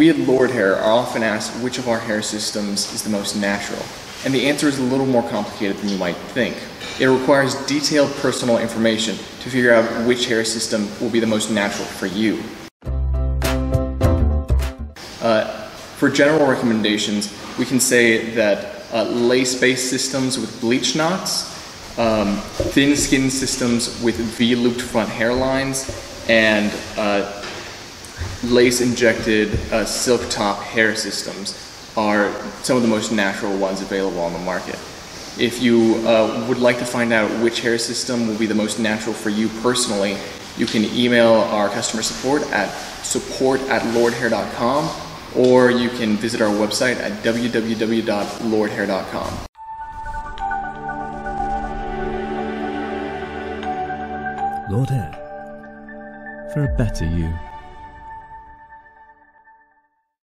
we at Lordhair are often asked which of our hair systems is the most natural, and the answer is a little more complicated than you might think. It requires detailed personal information to figure out which hair system will be the most natural for you. Uh, for general recommendations, we can say that uh, lace-based systems with bleach knots, um, thin skin systems with V-looped front hairlines, and uh, lace-injected uh, silk top hair systems are some of the most natural ones available on the market. If you uh, would like to find out which hair system will be the most natural for you personally, you can email our customer support at support at lordhair.com or you can visit our website at www.lordhair.com. Lordhair, for a better you.